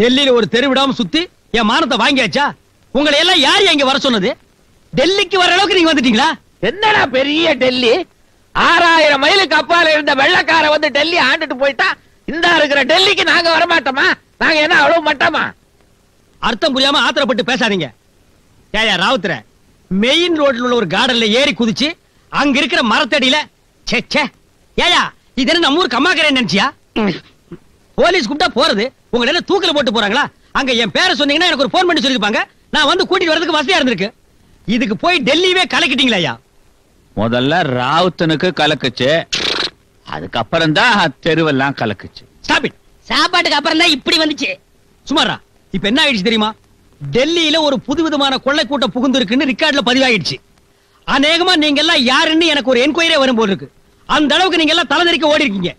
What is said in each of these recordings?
டெல்லியில ஒரு தெரு விடாம சுத்தி என் மானத்தை வாங்கியாச்சா? உங்களை எல்லாம் யார் இங்க வர சொன்னது? டெல்லிக்கு வர அளவுக்கு நீங்க வந்துட்டீங்களா? என்னடா பெரிய டெல்லி? ஆறாயிரம் மைலுக்கு அப்பால இருந்த வெள்ளக்கார வந்து டெல்லி ஆண்டுட்டு போயிட்டா? இந்த இருக்கிற டெல்லிக்கு நாங்க வர மாட்டோமா நாங்க என்ன அவ்வளவு மட்டமா? அர்த்தம் புரியாம ஆத்திரப்பட்டு பேசாதீங்க. ஏயா ராவுத்தர மெயின் ரோட்ல உள்ள ஒரு கார்டன்ல ஏறி குதிச்சு அங்க இருக்கிற மரத்தடியில ச்சே ச்சே. ஏயா இது என்ன நம்ம ஊர் கம்மாக்கரே நினைச்சியா? போலீஸ் கூப்பிட்டா போறது. உங்களை என்ன தூக்கில போட்டு போறாங்களா? அங்க என் பேரை சொன்னீங்கன்னா எனக்கு ஒரு போன் பண்ணி சொல்லிருப்பாங்க நான் வந்து கூட்டிட்டு வரதுக்கு வசதியா இருந்திருக்கு. இதுக்கு போய் டெல்லியவே கலக்கிட்டீங்களா ஐயா? முதல்ல ராவுத்தனுக்கு கலக்குச்சு. அதுக்கப்புறம் தான் தெருவெல்லாம் கலக்குச்சு. சாப்பாட்டுக்கு அப்புறம் தான் இப்படி வந்துச்சு. சுமாரா இப்ப என்ன ஆயிடுச்சு தெரியுமா? டெல்லியில ஒரு புதுவிதமான கொள்ளை கூட்டம் புகுந்து இருக்குன்னு ரெக்கார்ட்ல பதிவாயிடுச்சு. அநேகமா நீங்க எல்லாம் யாருன்னு எனக்கு ஒரு என்கொயரே வரும் போல இருக்கு. அந்த அளவுக்கு நீங்க எல்லாம் தலைதறிக்க ஓடி இருக்கீங்க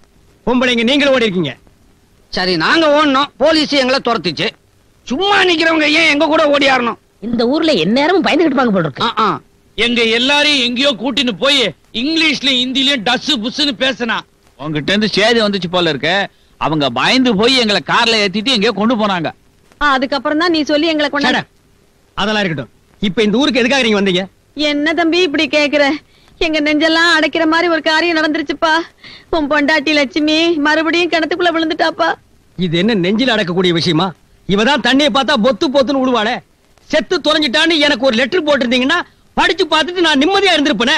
பொம்பளைங்க நீங்களும் ஓடி இருக்கீங்க சரி நாங்க ஓடணும். போலீஸ் எங்களை துரத்துச்சு. சும்மா நிக்கிறவங்க ஏன் எங்க கூட ஓடியாரணும் இந்த ஊர்ல எந்நேரமும் பயந்துகிட்டு இருப்பாங்க போல இருக்கு. எங்க எல்லாரையும் எங்கேயோ கூட்டின்னு போய் இங்கிலீஷ்லயும் ஹிந்திலயும் டஸ் புஸ்ன்னு பேசினா. உங்ககிட்ட இருந்து சேதி வந்துச்சு போல இருக்கு. அவங்க பயந்து போய் எங்களை கார்ல ஏத்திட்டு எங்கேயோ கொண்டு போனாங்க. அதுக்கப்புறம் தான் நீ சொல்லி எங்களை கொண்டாட. அதெல்லாம் இருக்கட்டும். இப்ப இந்த ஊருக்கு எதுக்காக நீங்க வந்தீங்க? என்ன தம்பி இப்படி கேக்குற? எங்க நெஞ்செல்லாம் அடைக்கிற மாதிரி ஒரு காரியம் நடந்துருச்சுப்பா. உன் பொண்டாட்டி லட்சுமி மறுபடியும் கிணத்துக்குள்ள விழுந்துட்டாப்பா. இது என்ன நெஞ்சில அடக்கக்கூடிய விஷயமா? இவதான் தண்ணியை பார்த்தா பொத்து பொத்துன்னு விடுவாளே செத்து தொலைஞ்சிட்டான்னு எனக்கு ஒரு லெட்டர் போட்டிருந்தீங்கன்னா படிச்சு பார்த்துட்டு நான் நிம்மதியா இருந்திருப்பேனே.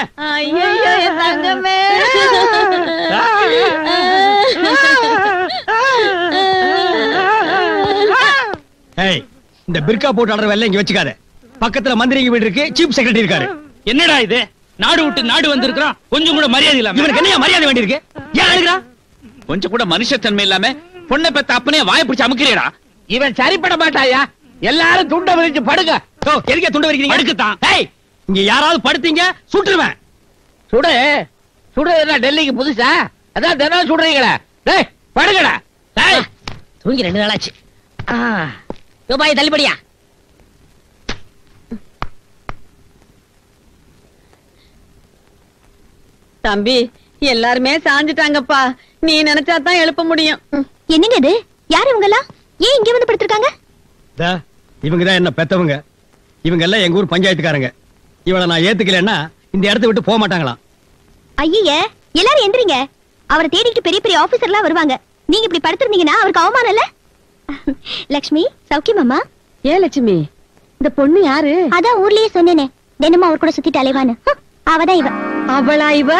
இந்த பிர்கா போட்டு ஆடுற வேலை இங்க வச்சுக்காத. பக்கத்துல மந்திரிங்க வீடு இருக்கு சீஃப் செக்ரட்டரி இருக்காரு. என்னடா இது? நாடு விட்டு நாடு வந்திருக்கிறோம் கொஞ்சம் கூட மரியாதை இல்லாம. இவனுக்கு என்ன மரியாதை வேண்டியிருக்கு? ஏன் அழுகிறா? கொஞ்சம் கூட மனுஷத்தன்மை இல்லாம பொண்ணை பெத்த அப்பனே வாய பிடிச்சு அமுக்கிறீடா. இவன் சரிப்பட மாட்டாயா? எல்லாரும் துண்ட விரிச்சு படுங்க. ஓ எதுக்கே துண்டு வரைக்கிறீங்க? படுக்கத்தான். ஏய் இங்க யாராவது படுத்தீங்க? சுட்டுருவேன் சுடு சுடு என்ன டெல்லிக்கு புதுசா? அதான் தினம் சுடுறீங்களே. டேய் படுங்கடா. டேய். தூங்கி ரெண்டு நாளாச்சு ரூபாய் தள்ளுபடியா? தம்பி எல்லாருமே சாஞ்சிட்டாங்கப்பா. நீ நினைச்சா தான் எழுப்ப முடியும். என்னங்க இது? யார் இவங்கெல்லாம் ஏன் இங்க வந்து படுத்திருக்காங்க? இவங்க தான் என்ன பெத்தவங்க. இவங்க எல்லாம் எங்க ஊர் பஞ்சாயத்துக்காரங்க. இவளை நான் ஏத்துக்கலைன்னா இந்த இடத்த விட்டு போக மாட்டாங்களாம். ஐயே எல்லாரும் எந்திரிங்க. அவரை தேடிட்டு பெரிய பெரிய ஆபீசர்லாம் வருவாங்க. நீங்க இப்படி படுத்திருந்தீங்கன்னா அவருக்கு அவமானம் இல்ல? லக்ஷ்மி சௌக்கியமாமா ஏன் லட்சுமி? இந்த பொண்ணு யாரு? அதான் ஊர்லயே சொன்னேனே. தினமும் அவர் கூட சுத்திட்டு அலைவான்னு. ஹம், அவதான் இவ அவளா இவ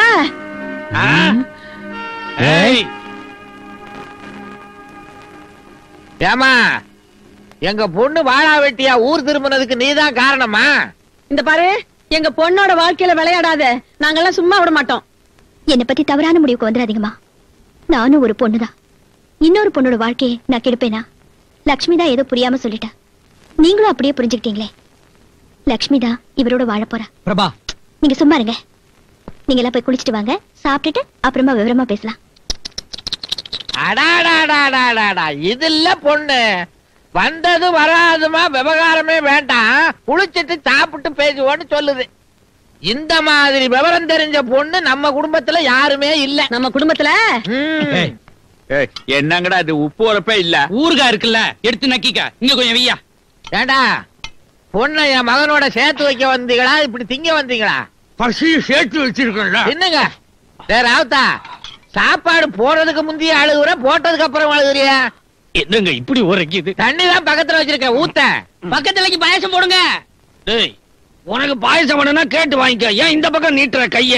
ஏமா எங்க பொண்ணு வாழா வெட்டியா ஊர் திரும்பினதுக்கு நீதான் காரணமா இந்த பாரு எங்க பொண்ணோட வாழ்க்கையில விளையாடாத. நாங்கெல்லாம் சும்மா விட மாட்டோம். என்னை பத்தி தவறான முடிவுக்கு வந்துடாதீங்கம்மா. நானும் ஒரு பொண்ணுதான். இன்னொரு பொண்ணோட வாழ்க்கையை நான் கெடுப்பேனா? லக்ஷ்மி தான் ஏதோ புரியாம சொல்லிட்டா. நீங்களும் அப்படியே புரிஞ்சுக்கிட்டீங்களே. லக்ஷ்மி தான் இவரோட வாழ போறா பிரபா. நீங்க சும்மா இருங்க. நீங்க எல்லாம் போய் குளிச்சிட்டு வாங்க. சாப்பிட்டுட்டு அப்புறமா விவரமா பேசலாம். அடாடாடாடாடாடா இது இல்ல பொண்ணு. வந்தது வராதுமா விவகாரமே வேண்டாம். குளிச்சிட்டு சாப்பிட்டு பேசுவோன்னு சொல்லுது. இந்த மாதிரி விவரம் தெரிஞ்ச பொண்ணு நம்ம குடும்பத்துல யாருமே இல்ல. நம்ம குடும்பத்துல? என்னங்கடா இது? உப்பு உரப்பே இல்ல. ஊறுகாய் இருக்குல்ல எடுத்து நக்கிக்க. இங்க கொஞ்சம் வெய்யா ஏண்டா பொண்ணை என் மகனோட சேர்த்து வைக்க வந்தீங்களா? இப்படி திங்க வந்தீங்களா? பசி சேர்த்து வச்சிருக்கல என்னங்க? டேய் ராவுத்தா சாப்பாடு போறதுக்கு முந்தைய அழுகுற போட்டதுக்கு அப்புறம் அழுகுறியா? என்னங்க இப்படி உரைக்குது? தண்ணி தான் பக்கத்துல வச்சிருக்க ஊத்த. பக்கத்துலக்கு பாயசம் போடுங்க. டேய் உனக்கு பாயசம் வேணும்னா கேட்டு வாங்கிக்க. ஏன் இந்த பக்கம் நீட்டுற கைய?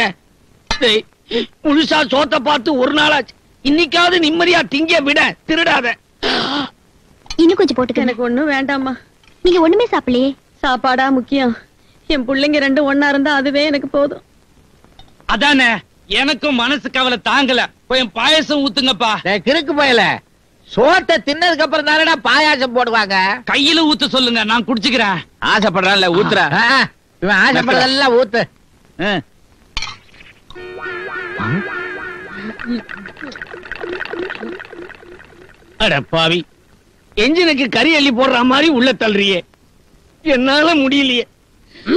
டேய் முழுசா சோத்த பார்த்து ஒரு நாளாச்சு. இன்னைக்காவது நிம்மதியா திங்க விட திருடாத. இன்னும் கொஞ்சம் போட்டுக்கங்க. எனக்கு ஒண்ணும் வேண்டாம்மா. நீங்க ஒண்ணுமே சாப்பிடலையே? சாப்பாடா முக்கியம். என் பிள்ளைங்க ரெண்டும் ஒண்ணா இருந்தா அதுவே எனக்கு போதும். அதானே? எனக்கும் மனசு கவலை தாங்கல. கொஞ்சம் பாயசம் ஊத்துங்கப்பா. கிறுக்கு பயல. சோத்தை தின்னதுக்கு அப்புறம் தானடா பாயாசம் போடுவாங்க? கையில ஊத்த சொல்லுங்க நான் குடிச்சுக்கிறேன். ஆசைப்படுறான்ல ஊத்துற. இவன் ஆசைப்படுறதெல்லாம் ஊத்து. ஆ. அட பாவி. என்ஜினுக்கு கறி அள்ளி போடுற மாதிரி உள்ள தள்ளுறியே. என்னால முடியலையே.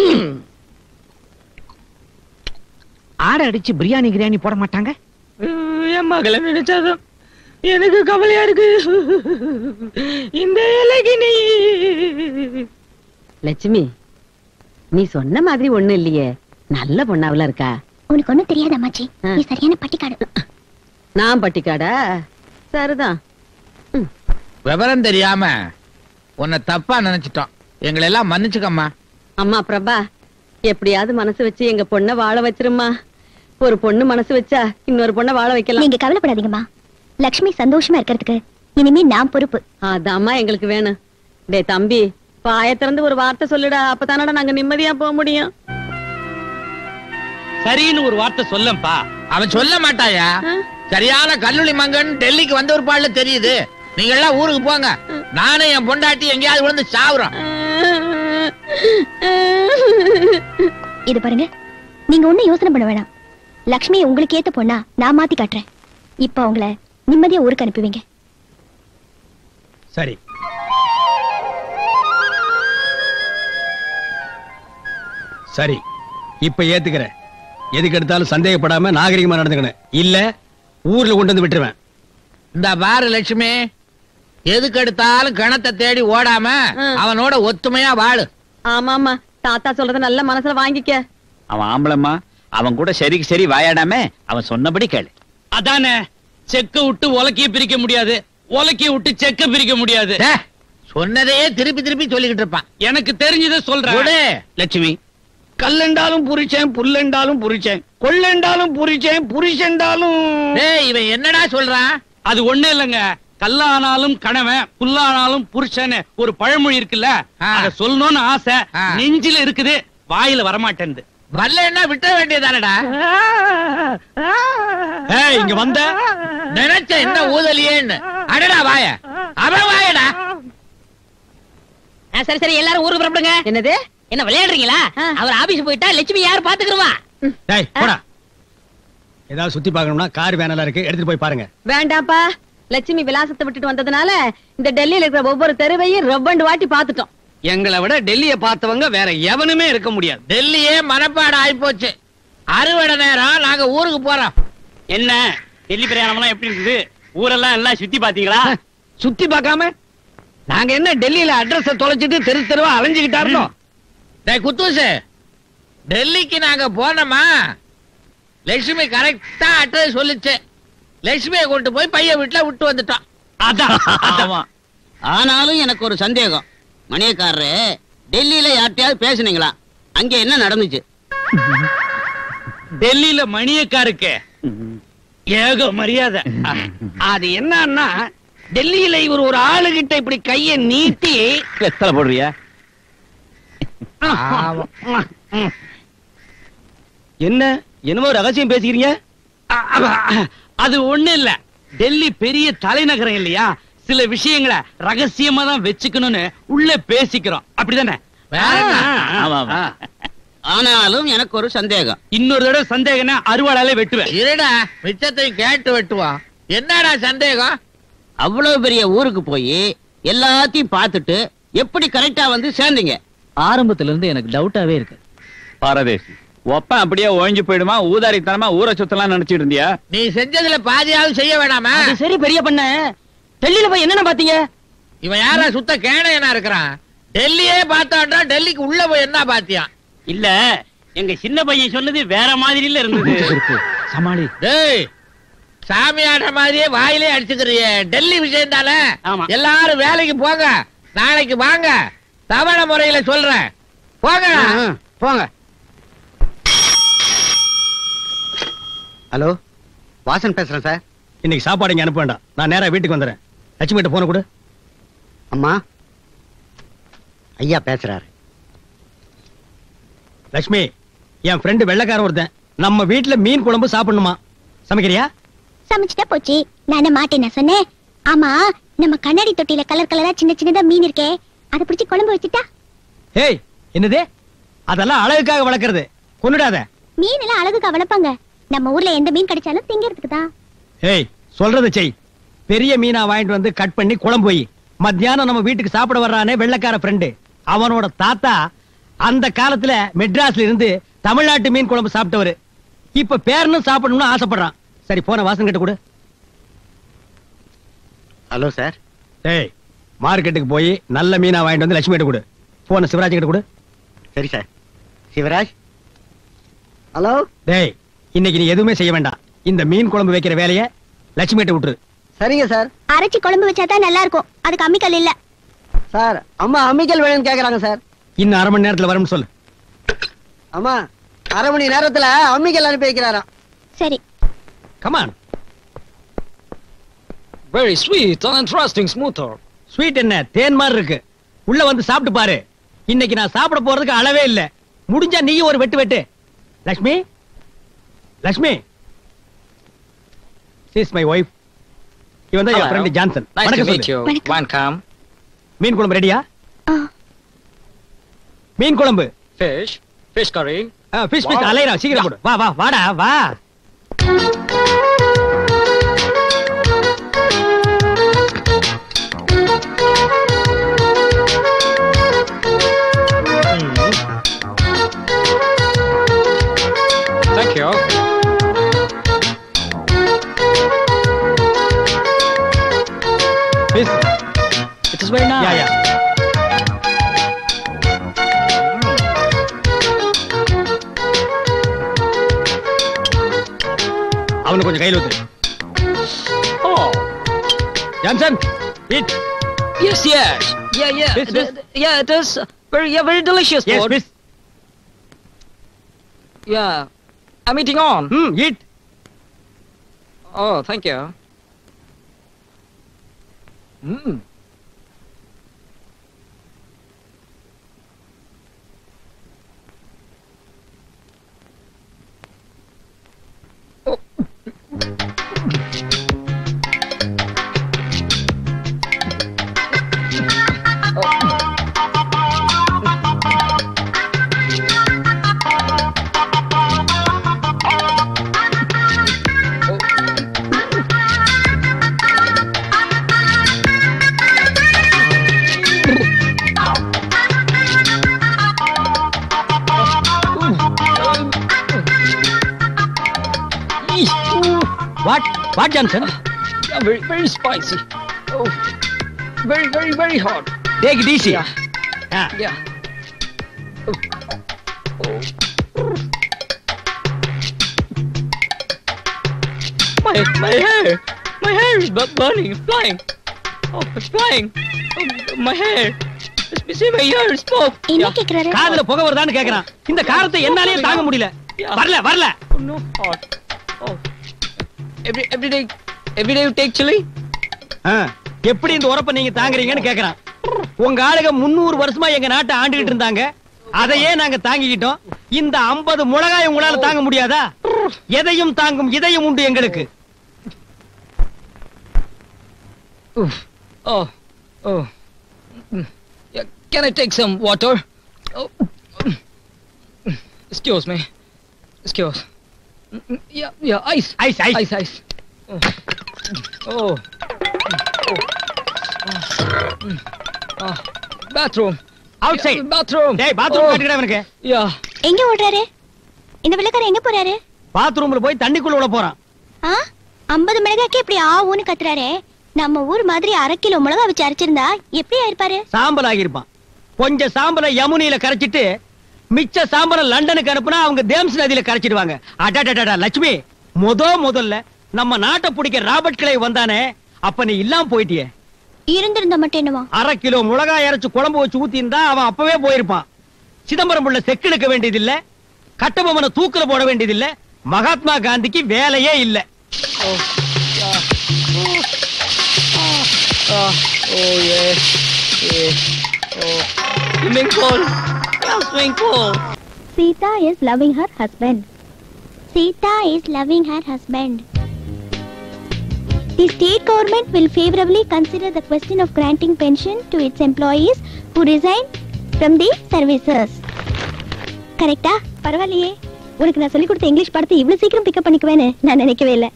ஆடை அடிச்சு பிரியாணி கிரியாணி போட மாட்டாங்க? என் மகளை நினைச்சாதான் எனக்கு கவலையா இருக்கு. இந்த இலைக்கு நீ லட்சுமி நீ சொன்ன மாதிரி ஒண்ணு இல்லையே. நல்ல பொண்ணாவில இருக்கா? உனக்கு ஒண்ணும் தெரியாது அம்மாச்சி. ஆ. நீ சரியான பட்டிக்காடு. நான் பட்டிக்காடா? சரிதான் விவரம் தெரியாம உன்னை தப்பா நினைச்சிட்டோம். எங்களை எல்லாம் மன்னிச்சுக்கம்மா. அம்மா பிரபா எப்படியாவது மனசு வச்சு எங்க பொண்ண வாழ வச்சிருமா ஒரு பொண்ணு மனசு வச்சா இன்னொரு பொண்ண வாழ வைக்கலாம். நீங்க கவலைப்படாதீங்கம்மா. லக்ஷ்மி சந்தோஷமா இருக்கிறதுக்கு இனிமே நான் பொறுப்பு. அதாம்மா எங்களுக்கு வேணும். டேய் தம்பி பாய திறந்து ஒரு வார்த்தை சொல்லுடா. அப்பதானடா நாங்க நிம்மதியா போக முடியும். சரின்னு ஒரு வார்த்தை சொல்லப்பா அவன் சொல்ல மாட்டாயா? சரியான கல்லூரி மங்கன் டெல்லிக்கு வந்த ஒரு பாடல தெரியுது. நீங்க எல்லாம் ஊருக்கு போங்க. நானும் என் பொண்டாட்டி எங்கேயாவது விழுந்து சாவுறோம். இது பாருங்க. நீங்க ஒண்ணும் யோசனை பண்ண வேணாம். லக்ஷ்மியை உங்களுக்கு ஏத்த பொண்ணா நான் மாத்தி காட்டுறேன். இப்ப அவங்கள நிம்மதியா ஊருக்கு அனுப்புவீங்க. சரி. சரி. இப்ப ஏத்துக்கிறேன். எதுக்கு எடுத்தாலும் சந்தேகப்படாம நாகரிகமா நடந்துக்கணும். இல்ல ஊர்ல கொண்டு வந்து விட்டுருவேன். இந்த பாரு லட்சுமி. எதுக்கு எடுத்தாலும் கணத்தை தேடி ஓடாம. அவனோட ஒத்துமையா வாழு. ஆமாமா தாத்தா சொல்றத நல்ல மனசுல வாங்கிக்க. அவன் ஆம்பளம்மா. அவன் கூட சரிக்கு சரி வாயாடாம அவன் சொன்னபடி கேளு. அதானே? செக்க விட்டு உலக்கைய பிரிக்க முடியாது. உலக்கைய விட்டு செக்க பிரிக்க முடியாது. சொன்னதையே திருப்பி திருப்பி சொல்லிக்கிட்டு இருப்பான். எனக்கு தெரிஞ்சதை சொல்றேன். லட்சுமி. கல்லெண்டாலும் புரிச்சேன் புல்லெண்டாலும் புரிச்சேன். கொள்ளெண்டாலும் புரிச்சேன் புரிச்செண்டாலும். டேய் இவன் என்னடா சொல்றான்? அது ஒண்ணு இல்லைங்க. கல்லானாலும் கணவன் புல்லானாலும் புருஷன்னு ஒரு பழமொழி இருக்குல்ல. அத சொல்லணும்னு ஆசை. நெஞ்சில இருக்குது வாயில வரமாட்டேன்து வரலன்னா விட்ட வேண்டியதானடா? இங்க வந்த. நினைச்ச என்ன ஊதலியேன்னு. அடடா வாய. அவன் வாயடா. சரி சரி எல்லாரும் ஊருக்கு புறப்படுங்க. என்னது? என்ன விளையாடுறீங்களா. அவர் ஆபீஸ் போயிட்டா லட்சுமி யார் பாத்துக்கிறவா டேய் போடா. ஏதாவது சுத்தி பார்க்கணும்னா கார் வேனெல்லாம் இருக்கு எடுத்துட்டு போய் பாருங்க. வேண்டாப்பா லட்சுமி விலாசத்தை விட்டுட்டு வந்ததுனால இந்த டெல்லியில இருக்கிற ஒவ்வொரு தெருவையும் ரெவ்வண்டு வாட்டி பாத்துட்டோம் எங்களை விட டெல்லிய பார்த்தவங்க வேற எவனுமே இருக்க முடியாது. டெல்லியே மனப்பாடு ஆயிப்போச்சு. அறுவடை நேரம் நாங்க ஊருக்கு போறோம். என்ன? டெல்லி பிரயாணம்லாம் எப்படி இருக்குது ஊரெல்லாம் எல்லாம் சுத்தி பாத்தீங்களா சுத்தி பார்க்காம? நாங்க என்ன டெல்லியில அட்ரஸ் தொலைச்சிட்டு தெரு தெருவா அலைஞ்சுக்கிட்டா இருந்தோம் டேய் குத்தூசு. டெல்லிக்கு நாங்க போனோமா? லட்சுமி கரெக்டா அட்ரஸ் சொல்லுச்சு. லட்சுமியை கொண்டு போய் பைய வீட்டுல விட்டு அதான். ஆமா. ஆனாலும் எனக்கு ஒரு சந்தேகம். மணியக்காரரு டெல்லியில யார்கிட்டயாவது பேசுனீங்களா? அங்க என்ன நடந்துச்சு? டெல்லியில மணியக்காருக்கு. ஏக மரியாதை. அது என்னன்னா டெல்லியில இவர் ஒரு ஆளுகிட்ட இப்படி கைய நீட்டி எத்தனை போடுறியா? என்ன? என்னமோ ரகசியம் பேசிக்கிறீங்க? அது ஒண்ணு இல்ல. டெல்லி பெரிய தலைநகரம் இல்லையா? சில விஷயங்களை ரகசியமா தான் வச்சுக்கணும்னு உள்ள பேசிக்கிறோம். அப்படிதானே? ஆனாலும் எனக்கு ஒரு சந்தேகம். இன்னொரு தடவை சந்தேகம்னா அறுவாளாலே வெட்டுவேன். இருடா மிச்சத்தையும் கேட்டு வெட்டுவோம் என்னடா சந்தேகம்? அவ்வளவு பெரிய ஊருக்கு போய் எல்லாத்தையும் பார்த்துட்டு எப்படி கரெக்டா வந்து சேர்ந்தீங்க? ஆரம்பத்துல இருந்து எனக்கு டவுட்டாவே இருக்கு. பாரதேசி. ஒப்பன் அப்படியே ஒழிஞ்சு போயிடுமா? ஊதாரித்தனமா ஊரை சுத்தலாம் நினைச்சிட்டு இருந்தியா? நீ செஞ்சதுல பாதியாவது செய்ய வேணாமா? அது சரி பெரிய பண்ண. டெல்லியில போய் என்னென்ன பாத்தீங்க இவன் யாரா சுத்த கேணையனா இருக்கிறான்? டெல்லியே பார்த்தான்டா டெல்லிக்கு உள்ள போய் என்ன பாத்தியான் இல்ல எங்க சின்ன பையன் சொன்னது வேற மாதிரில இருந்தது. சமாளி. டேய் சாமியாட்ட மாதிரியே வாயிலே அடிச்சுக்கிறியே. டெல்லி விஷயம் தானே ஆமா. எல்லாரும் வேலைக்கு போங்க. நாளைக்கு வாங்க. தவணை முறையில சொல்றேன். போங்க. போங்க. ஹலோ வாசன் பேசுறேன் சார். இன்னைக்கு சாப்பாடு இங்க அனுப்ப வேண்டாம். நான் நேரா வீட்டுக்கு வந்துடுறேன் லட்சுமி கிட்ட போன கொடு. அம்மா ஐயா பேசுறாரு. லட்சுமி என் ஃப்ரெண்டு வெள்ளைக்காரன் ஒருத்தன். நம்ம வீட்டுல மீன் குழம்பு சாப்பிடணுமா? சமைக்கிறியா? சமைச்சிட்டா போச்சு. நானே மாட்டேன் சொன்னேன். ஆமா நம்ம கண்ணாடி தொட்டியில கலர் கலரா சின்ன சின்னதா மீன் இருக்கே. அதை பிடிச்சி குழம்பு வச்சுட்டா? ஏய் என்னது? அதெல்லாம் அழகுக்காக வளர்க்கறது. கொன்னுடாத. மீன் எல்லாம் அழகுக்கு வளர்ப்பாங்க. நம்ம ஊர்ல எந்த மீன் கிடைச்சாலும் திங்கிறதுக்கு தான். ஏய் சொல்றதை செய். பெரிய மீனா வாங்கிட்டு வந்து கட் பண்ணி குழம்பு வை. மத்தியானம் நம்ம வீட்டுக்கு சாப்பிட வர்றானே வெள்ளைக்கார ஃப்ரெண்டு அவனோட தாத்தா அந்த காலத்துல மெட்ராஸ்ல இருந்து தமிழ்நாட்டு மீன் குழம்பு சாப்பிட்டவரு. இப்ப பேரனும் சாப்பிடணும்னு ஆசைப்படுறான். சரி போன வாசன் கிட்ட கொடு. Hello sir. டேய் மார்க்கெட்டுக்கு போய் நல்ல மீனா வாங்கிட்டு வந்து லட்சுமி கிட்ட கொடு. போன சிவராஜ் கிட்ட கொடு. சரி சார். சிவராஜ்? ஹலோ? டேய் இன்னைக்கு நீ எதுவுமே செய்ய வேண்டாம். இந்த மீன் குழம்பு வைக்கிற வேலைய லட்சுமி கிட்ட விட்டுரு. சரிங்க சார். அரைச்சி குழம்பு வச்சாதான் நல்லா இருக்கும். அதுக்கு அம்மிக்கல் இல்ல. சார் அம்மா அம்மிக்கல் வேணும்னு கேக்குறாங்க சார். இன்னும் அரை மணி நேரத்துல வரும்னு சொல்லு. அம்மா அரை மணி நேரத்துல அம்மிக்கல் அனுப்பி வைக்கிறாராம். சரி. Come on Very sweet and interesting smoother. Sweet என்ன? தேன் மாதிரி இருக்கு. உள்ள வந்து சாப்பிட்டு பாரு. இன்னைக்கு நான் சாப்பிட போறதுக்கு அளவே இல்ல. முடிஞ்சா நீயும் ஒரு வெட்டு வெட்டு. Lakshmi Lakshmi is my wife இவன் தான் என். ஃப்ரெண்ட் ஜான்சன் வணக்கம். மீன் குழம்பு ரெடியா மீன் குழம்பு. Fish. Fish curry. Fish fish. அலையரா சீக்கிரம் போடு வா வா வாடா வா. Fish It is very nice. Yeah yeah அவனுக்கு கொஞ்சம் கையில் ஊத்து Oh. Johnson it Yes, yes. Yeah, yeah. Fish, Th- th- yeah, it is very, yeah, very delicious. Yes Lord. Fish Yeah. I'm eating on. Hmm it Oh, thank you. Mm. What What Johnson Yeah, very, very spicy. Oh, very, very, very hot. Take it easy Yeah. Yeah. Oh. Oh. My, my hair, my hair is bu- burning, flying. Oh, it's flying. Oh, my hair. Let me see my hair is smoke. என்ன Yeah. கேக்குறாரு காதுல புகை வருதான்னு கேக்குறான் இந்த காரத்தை என்னாலேயே தாங்க முடியல வரல வரல எப்படி இந்த உரப்ப நீங்க தாங்குறீங்கன்னு கேக்குறான் உங்க ஆளுங்க முன்னூறு வருஷமா எங்க நாட்டை ஆண்டுகிட்டு இருந்தாங்க அதையே நாங்க தாங்கிக்கிட்டோம் இந்த 50 மிளகாய் உங்களால தாங்க முடியாதா எதையும் தாங்கும் இதயம் உண்டு எங்களுக்கு. Oh, oh. Yeah, can I take some water? Oh. Excuse me. Excuse. Yeah, yeah, ice. Ice ice Ice, ice. Oh. Bathroom. Outside Yeah, bathroom. டேய் பாத்ரூம் Oh. காட்டுடா எனக்கு Yeah. எங்க ஓடுறாரு இந்த வெள்ளக்காரர் எங்க போறாரு பாத்ரூம்ல போய் தண்ணிக்குள்ள போறான் ஆ ஐம்பது மிளகாய்க்கு இப்படி ஆவுன்னு கத்துறாரு நம்ம ஊர் மாதிரி அரை கிலோ மிளகா வச்சு அரைச்சிருந்தா எப்படி ஆயிருப்பாரு சாம்பல் ஆகியிருப்பான் கொஞ்சம் சாம்பலை யமுனையில கரைச்சிட்டு மிச்ச சாம்பலை லண்டனுக்கு அனுப்புனா அவங்க தேம்ஸ் நதியில கரைச்சிடுவாங்க அடடடடா லட்சுமி முத முதல்ல நம்ம நாட்டை பிடிக்க ராபர்ட் கிளை வந்தானே அப்ப நீ இல்லாம போயிட்டியே இருந்திருந்தா மட்டும் என்னவா அரை கிலோ மிளகாய் அரைச்சு குழம்பு வச்சு ஊத்தி இருந்தா அவன் அப்பவே போயிருப்பான் சிதம்பரம் புள்ள செக்கெடுக்க வேண்டியதில்ல கட்டபொம்மனை தூக்குல போட வேண்டியதில்ல மகாத்மா காந்திக்கு வேலையே இல்ல. Ah. Oh, yeah. Yeah. Oh. Swimming pool. Sita is loving her husband Sita is loving her husband The state government will favorably consider the question of granting pension to its employees who resign from the services. கரெக்டா பரவாயில்லையே. உனக்கு நான் சொல்லிக் கொடுத்த English பாடத்தை இவ்வளவு சீக்கிரம் pickup பண்ணிக்குவேன்னு நான் நினைக்கவே இல்லை.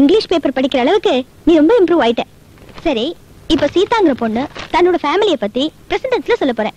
இங்கிலீஷ் பேப்பர் படிக்கிற அளவுக்கு நீ ரொம்ப இம்ப்ரூவ் ஆயிட்ட. சரி இப்ப சீதாங்கிற பொண்ணு தன்னோட ஃபேமிலியை பத்தி பிரசன்டென்ஸ்ல சொல்ல போறேன்.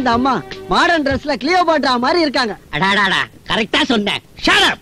இருந்த அம்மா மாடர்ன் ட்ரெஸ்ல கிளியோபாட்ரா மாதிரி இருக்காங்க. அடாடாடா கரெக்டா சொன்னேன். Shut up!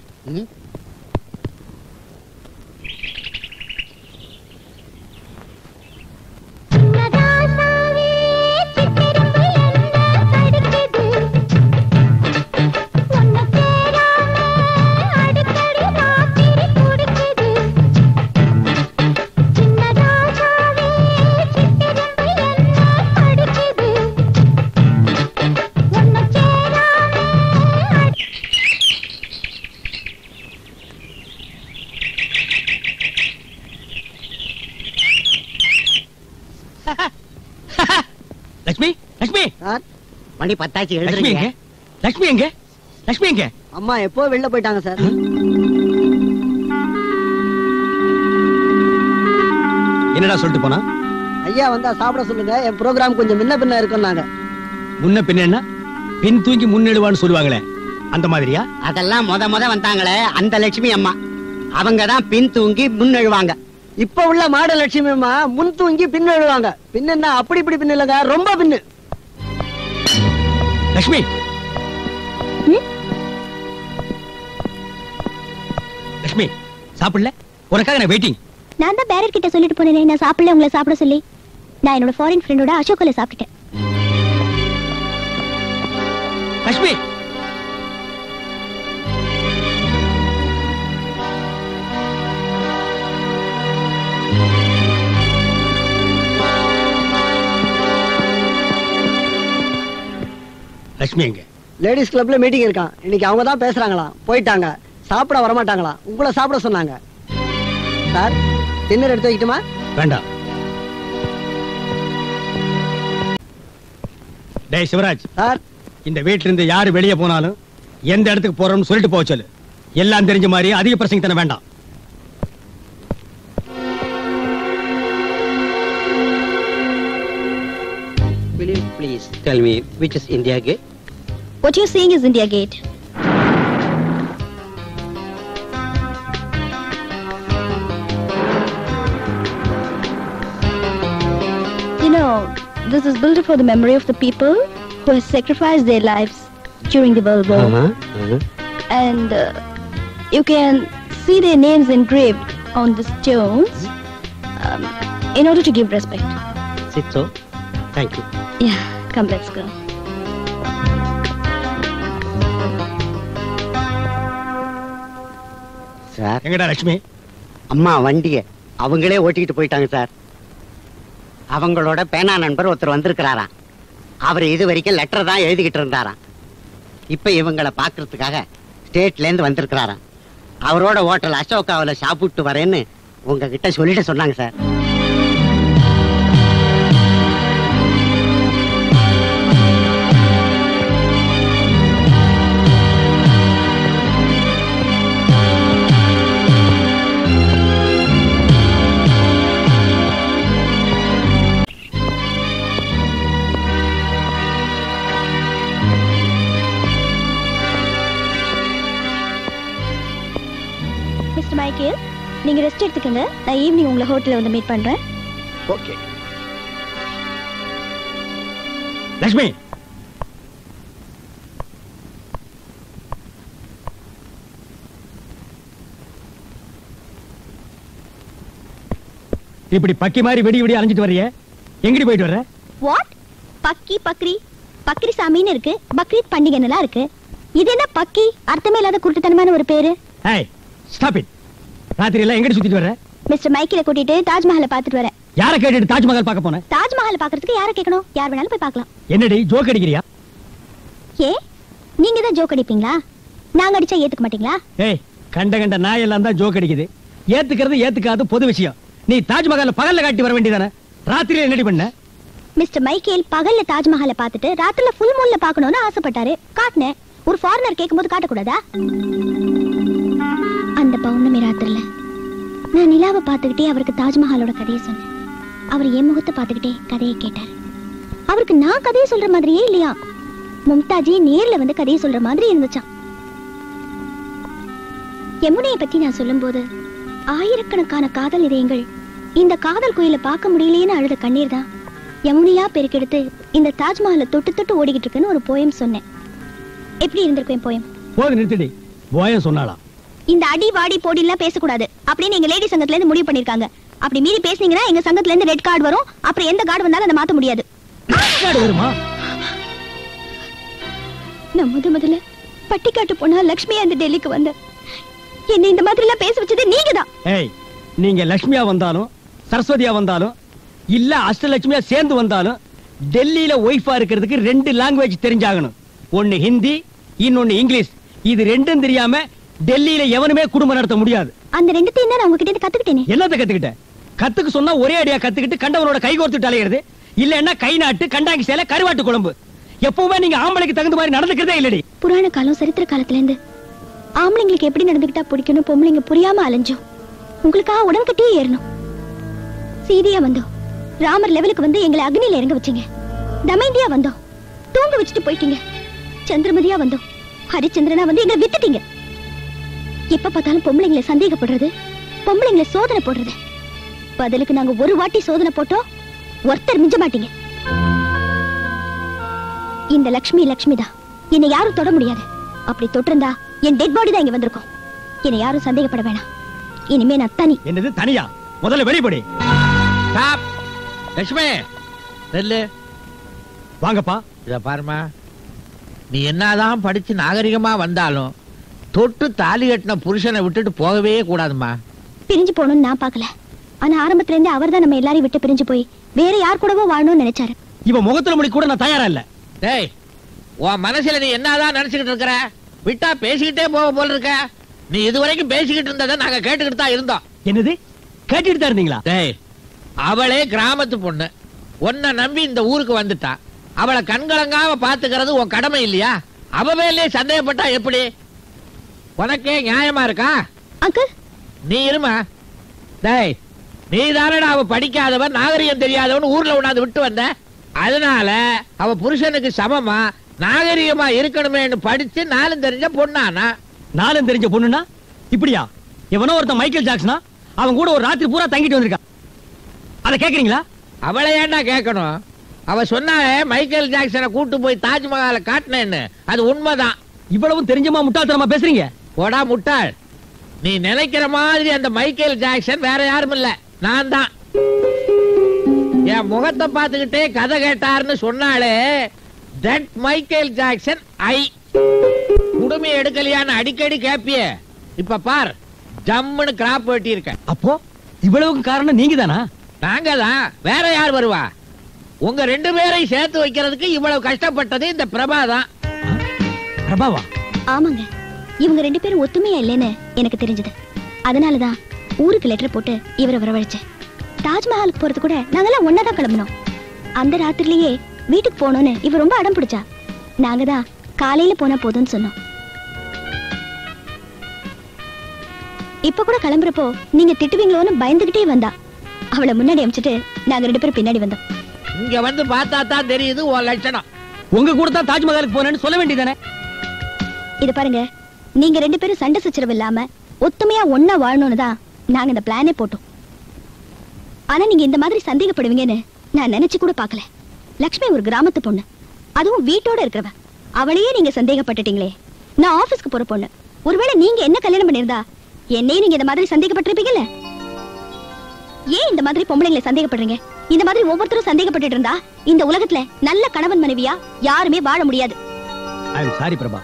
மணி பத்தாச்சு எழுதுறீங்க லட்சுமி எங்க? லட்சுமி எங்க? அம்மா எப்போ வெளில போயிட்டாங்க சார்? என்னடா சொல்லிட்டு போனா? ஐயா வந்தா சாப்பிட சொல்லுங்க. என் ப்ரோக்ராம் கொஞ்சம் முன்ன பின்ன இருக்குன்னாங்க முன்ன பின்ன பின் தூக்கி முன்னெடுவான்னு சொல்லுவாங்களே. அந்த மாதிரியா? அதெல்லாம் முத முத வந்தாங்களே அந்த லட்சுமி அம்மா. அவங்க தான் பின் தூங்கி முன்னெழுவாங்க. இப்ப உள்ள மாட லட்சுமி அம்மா முன் தூங்கி பின் எழுவாங்க பின் என்ன அப்படி இப்படி பின் இல்லைங்க ரொம்ப பின்னு. லட்சுமி லட்சுமி சாப்பிடல? உனக்காக நான் வெயிட்டிங் நான் தான் பேரர் கிட்ட சொல்லிட்டு போனேனே நான் சாப்பிடல உங்களை சாப்பிட சொல்லி. நான் என்னோட ஃபாரின் ஃப்ரெண்டோட அசோகோல சாப்பிட்டுட்டேன். லட்சுமி லட்சுமி எங்க? லேடிஸ் கிளப்ல மீட்டிங் இருக்கான். இன்னைக்கு அவங்க தான் பேசுறாங்களாம். போயிட்டாங்க. சாப்பிட வரமாட்டாங்களா உங்களை சாப்பிட சொன்னாங்க. சார் டின்னர் எடுத்து வைக்கட்டுமா? வேண்டாம். டேய் சிவராஜ். சார் இந்த வீட்ல இருந்து யாரு வெளியே போனாலும் எந்த இடத்துக்கு போறோம்னு சொல்லிட்டு போக சொல்லு. எல்லாம் தெரிஞ்ச மாதிரி அதிக பிரசங்க வேண்டாம். Tell me which is India Gate? What you're seeing is India Gate. You know, this is built for the memory of the people who have sacrificed their lives during the World War. And uh, you can see their names engraved on the stones um, in order to give respect. Sit so. Thank you. Yeah, come, let's go. Sir. எங்கடா லட்சுமி அம்மா வண்டிய. அவங்களே ஓட்டிக்கிட்டு போயிட்டாங்க sir. அவங்களோட பேனா நண்பர் ஒருத்தர் வந்திருக்கிறாராம். அவர் இது வரைக்கும் லெட்டர் தான் எழுதிக்கிட்டு இருந்தாராம். இப்ப இவங்களை பாக்குறதுக்காக ஸ்டேட்ல இருந்து வந்திருக்கிறாராம். அவரோட ஹோட்டல் அசோகாவுல சாப்பிட்டு வரேன்னு உங்ககிட்ட சொல்லிட்டு சொன்னாங்க சார். நீங்க ரெஸ்ட் எடுத்துக்கங்க. நான் ஈவினிங் உங்களை ஹோட்டல்ல வந்து மீட் பண்றேன். ஓகே லட்சுமி இப்படி பக்கி மாதிரி வெடி வெடி அலைஞ்சிட்டு வர்றிய? எங்கடி போயிட்டு வர்ற? வாட் பக்கி பக்ரி. பக்ரி சாமின்னு இருக்கு. பக்ரீத் பண்டிகைன்னெல்லாம் இருக்கு. இது என்ன பக்கி? அர்த்தமே இல்லாத குருட்டுத்தனமான ஒரு பேரு. ஏய் ஸ்டாப் இட் ராத்திரி எல்லாம் எங்கடி சுத்திட்டு வர்ற? மிஸ்டர் மைக்கேல கூட்டிட்டு தாஜ்மஹாலை பார்த்துட்டு வரேன். யாரை கேட்டுட்டு தாஜ்மஹால் பார்க்க போன? தாஜ்மஹாலை பார்க்கறதுக்கு யாரை கேட்கணும்? யார் வேணாலும் போய் பார்க்கலாம். என்னடி ஜோக் அடிக்கிறியா? ஏ நீங்க தான் ஜோக் அடிப்பீங்களா? நாங்க அடிச்சா ஏத்துக்க மாட்டீங்களா? ஏய் கண்ட கண்ட நாய் எல்லாம் தான் ஜோக் அடிக்குது. ஏத்துக்கிறது ஏத்துக்காது பொது விஷயம். நீ தாஜ்மஹால பகல்ல காட்டி வர வேண்டியதானே? ராத்திரியில என்னடி பண்ண? மிஸ்டர் மைக்கேல் பகல்ல தாஜ்மஹாலை பார்த்துட்டு ராத்திரில ஃபுல் மூன்ல பார்க்கணும்னு ஆசைப்பட்டாரு. காட்டினேன். ஒரு ஃபாரினர் கேட்கும்போது காட்டக்கூடாதா? பௌர்ணமி ராத்திரில நான் நிலாவை பார்த்துக்கிட்டே அவருக்கு தாஜ்மஹாலோட கதையை சொன்னேன். அவர் என் முகத்தை பார்த்துக்கிட்டே கதையை கேட்டார். அவருக்கு நான் கதையை சொல்ற மாதிரியே இல்லையா? மும்தாஜி நேர்ல வந்து கதையை சொல்ற மாதிரி இருந்துச்சான் யமுனையை பத்தி நான் சொல்லும்போது ஆயிரக்கணக்கான காதல் இதயங்கள் இந்த காதல் கோயில பார்க்க முடியலையேன்னு அழுத கண்ணீர் தான் யமுனையா பெருக்கெடுத்து இந்த தாஜ்மஹாலை தொட்டு தொட்டு ஓடிக்கிட்டு இருக்குன்னு ஒரு போயம் சொன்னேன். எப்படி இருந்திருக்கும் போயம் போது நிறுத்திடி. போயம் சொன்னாலாம் இந்த அடி வாடி போடிலாம் பேசக்கூடாது. அப்படின்னு எங்க லேடி சங்கத்துல இருந்து முடிவு பண்ணிருக்காங்க அப்படி மீறி பேசுனீங்கன்னா எங்க சங்கத்துல இருந்து ரெட் கார்டு வரும். அப்புறம் எந்த கார்டு வந்தாலும் அதை மாத்த முடியாது. வருமா நான் முத முதல்ல பட்டிக்காட்டு போனா லக்ஷ்மியா இந்த டெல்லிக்கு வந்த. என்ன இந்த மாதிரி எல்லாம் பேச வச்சது நீங்க தான் ஏய் நீங்க லக்ஷ்மியா வந்தாலும் சரஸ்வதியா வந்தாலும் இல்ல அஷ்டலட்சுமியா சேர்ந்து வந்தாலும் டெல்லியில ஒய்ஃபா இருக்கிறதுக்கு ரெண்டு லாங்குவேஜ் தெரிஞ்சாகணும். ஒன்னு ஹிந்தி இன்னொன்னு இங்கிலீஷ். இது ரெண்டும் தெரியாம டெல்லியில எவனுமே குடும்பம் நடத்த முடியாது. அந்த ரெண்டுத்தையும் தான் நான் உங்ககிட்ட இருந்து கத்துக்கிட்டேனே? என்னத்த கத்துக்கிட்ட? கத்துக்க சொன்னா ஒரே அடியா கத்துக்கிட்டு கண்டவனோட கை கோர்த்துட்டு அலையிறது. இல்லன்னா கை நாட்டு கண்டாங்கி சேலை கருவாட்டு குழம்பு. எப்பவுமே நீங்க ஆம்பளைக்கு தகுந்த மாதிரி நடந்துக்கிறதே இல்லடி. புராண காலம் சரித்திர காலத்துல இருந்து ஆம்பளைங்களுக்கு எப்படி நடந்துக்கிட்டா பிடிக்கணும் பொம்பளைங்க புரியாம அலைஞ்சோம். உங்களுக்காக உடன்கட்டியே ஏறணும். சீதையா வந்தோம். ராமர் லெவலுக்கு வந்து எங்களை அக்னியில இறங்க வச்சீங்க. தமயந்தியா வந்தோம். தூங்க வச்சுட்டு போயிட்டீங்க. சந்திரமதியா வந்தோம். ஹரிச்சந்திரனா வந்து எங்களை வித்துட்டீங்க எப்ப பார்த்தாலும் பொம்பளைங்களை சந்தேகப்படுறது? பொம்பளைங்களை சோதனை போடுறது. பதிலுக்கு நாங்க ஒரு வாட்டி சோதனை போட்டோம் ஒருத்தர் மிஞ்ச மாட்டீங்க. இந்த லக்ஷ்மி லக்ஷ்மி தான். என்னை யாரும் தொட முடியாது. அப்படி தொட்டிருந்தா என் டெட் பாடி தான் இங்க வந்திருக்கும். என்னை யாரும் சந்தேகப்பட வேணாம். இனிமே நான் தனி. என்னது தனியா? முதல்ல வெளிப்படி. ஸ்டாப் லட்சுமி நெல்லு வாங்கப்பா. இத பாருமா நீ என்னதான் படிச்சு நாகரிகமா வந்தாலும் தொட்டு தாலி கட்டின புருஷனை விட்டுட்டு போகவே கூடாதும்மா. பிரிஞ்சு போகணும்னு நான் பார்க்கல. ஆனா ஆரம்பத்துல இருந்தே அவர் தான் நம்ம எல்லாரையும் விட்டு பிரிஞ்சு போய் வேற யார் கூடவோ வாழணும்னு நினைச்சாரு. இவன் முகத்துல முடி கூட நான் தயாரா இல்ல. டேய் உன் மனசுல நீ என்னதான் நினைச்சுக்கிட்டு இருக்கிற? விட்டா பேசிக்கிட்டே போக போல இருக்க. நீ இதுவரைக்கும் பேசிக்கிட்டு இருந்ததை நாங்க கேட்டுக்கிட்டு தான் இருந்தோம். என்னது? கேட்டுட்டு தான் இருந்தீங்களா? டேய் அவளே கிராமத்து பொண்ணு. உன்னை நம்பி இந்த ஊருக்கு வந்துட்டா. அவளை கண்கலங்காம பாத்துக்கிறது உன் கடமை இல்லையா? அவ மேலே சந்தேகப்பட்டா எப்படி? உனக்கே நியாயமா இருக்கா? அங்கிள். நீ இருமா? டேய் நீ தானடா அவ படிக்காதவன் நாகரிகம் தெரியாதவன் ஊர்ல உண்ணாந்து விட்டு வந்த? அதனால அவ புருஷனுக்கு சமமா நாகரிகமா இருக்கணுமேன்னு படிச்சு நாளும் தெரிஞ்ச பொண்ணானா? நாளும் தெரிஞ்ச பொண்ணுனா? இப்படியா? எவனோ ஒருத்தன் மைக்கேல் ஜாக்சனா? அவன் கூட ஒரு ராத்திரி பூரா தங்கிட்டு வந்திருக்கான். அத கேக்குறீங்களா? அவளை ஏன்டா கேட்கணும் அவ சொன்னாலே மைக்கேல் ஜாக்சனை கூட்டு போய் தாஜ்மஹாலை காட்டினேன்னு. அது உண்மைதான். இவ்வளவும் தெரிஞ்சமா முட்டாள்தனமா பேசுறீங்க? போடா முட்டாள். நீ நினைக்கிற மாதிரி அந்த மைக்கேல் ஜாக்சன் வேற யாரும் இல்ல. நான் தான். என் முகத்தை பார்த்துக்கிட்டே கதை கேட்டாருன்னு சொன்னாலே தட் மைக்கேல் ஜாக்சன் ஐ குடுமி எடுக்கலையான்னு அடிக்கடி கேப்பியே. இப்ப பார் ஜம்முன்னு கிராப் வெட்டி இருக்க. அப்போ இவ்வளவுக்கு காரணம் நீங்க தானா நாங்க தான் வேற யார் வருவா? உங்க ரெண்டு பேரையும் சேர்த்து வைக்கிறதுக்கு இவ்வளவு கஷ்டப்பட்டது இந்த பிரபா தான் பிரபாவா? ஆமாங்க. இவங்க ரெண்டு பேரும் ஒத்துமையா இல்லைன்னு எனக்கு தெரிஞ்சது. அதனாலதான் ஊருக்கு லெட்டர் போட்டு இவரை வரவழைச்சேன். தாஜ்மஹாலுக்கு போறது கூட நாங்கெல்லாம் ஒன்னாதான் கிளம்பணும் அந்த ராத்திரிலேயே வீட்டுக்கு போகணும்னு இவ ரொம்ப அடம் பிடிச்சா. நாங்க தான் காலையில போனா போதும்னு சொன்னோம். இப்ப கூட கிளம்புறப்போ நீங்க திட்டுவீங்களோன்னு பயந்துகிட்டே வந்தா. அவளை முன்னாடி அமிச்சிட்டு நாங்க ரெண்டு பேரும் பின்னாடி வந்தோம். இங்க வந்து பார்த்தா தான் தெரியுது உன் லட்சணம். உங்க கூட தான் தாஜ்மஹாலுக்கு போனேன்னு சொல்ல வேண்டியதானே இது பாருங்க நீங்க ரெண்டு பேரும் சண்டை சச்சரவு இல்லாம ஒத்துமையா ஒன்னா வாழணும்னு தான் நாங்க இந்த பிளானே போட்டோம். ஆனா நீங்க இந்த மாதிரி சந்தேகப்படுவீங்கன்னு நான் நினைச்சு கூட பார்க்கல. லக்ஷ்மி ஒரு கிராமத்து பொண்ணு. அதுவும் வீட்டோட இருக்கிறவ. அவளையே நீங்க சந்தேகப்பட்டுட்டீங்களே. நான் ஆபீஸ்க்கு போற பொண்ணு. ஒருவேளை நீங்க என்ன கல்யாணம் பண்ணிருந்தா என்னையே நீங்க இந்த மாதிரி சந்தேகப்பட்டிருப்பீங்கல்ல? ஏன் இந்த மாதிரி பொம்பளைங்களை சந்தேகப்படுறீங்க? இந்த மாதிரி ஒவ்வொருத்தரும் சந்தேகப்பட்டு இருந்தா இந்த உலகத்துல நல்ல கணவன் மனைவியா யாருமே வாழ முடியாது. I sorry Prabha.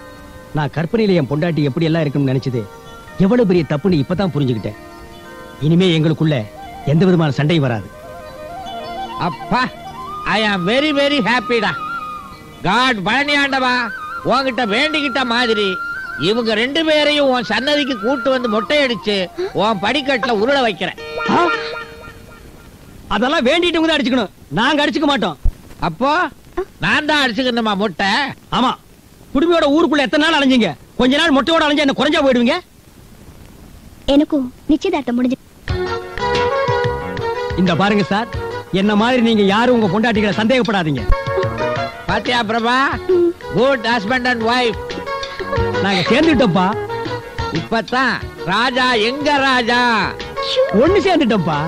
நான் கற்பனையில என் பொண்டாட்டி எப்படி எல்லாம் இருக்குன்னு நினைச்சது எவ்வளவு பெரிய தப்புன்னு இப்பதான் புரிஞ்சுக்கிட்டேன். இனிமே எங்களுக்குள்ள எந்த விதமான சண்டையும் வராது. அப்பா ஐ ஆம் வெரி வெரி ஹாப்பிடா காட் பழனி ஆண்டவா உன்கிட்ட வேண்டிக்கிட்ட மாதிரி இவங்க ரெண்டு பேரையும் உன் சன்னதிக்கு கூட்டு வந்து மொட்டை அடிச்சு உன் படிக்கட்டுல உருள வைக்கிறேன்? அதெல்லாம் வேண்டிட்டு அடிச்சுக்கணும். நாங்க அடிச்சுக்க மாட்டோம். அப்போ நான் தான் அடிச்சுக்கணுமா மொட்டை? ஆமா. குடுமையோட ஊருக்குள்ள எத்தனை நாள் அலைஞ்சீங்க? கொஞ்ச நாள் மொட்டையோட அலைஞ்சா என்ன குறைஞ்சா போயிடுவீங்க? எனக்கும் நிச்சயதார்த்தம் முடிஞ்சு இந்த பாருங்க சார் என்ன மாதிரி நீங்க யாரும் உங்க பொண்டாட்டிகளை சந்தேகப்படாதீங்க. பாத்தியா Prabha? Good husband and wife நாங்க சேர்ந்துட்டோம்ப்பா. இப்பதான் ராஜா எங்க ராஜா? ஒண்ணு சேர்ந்துட்டோம்ப்பா.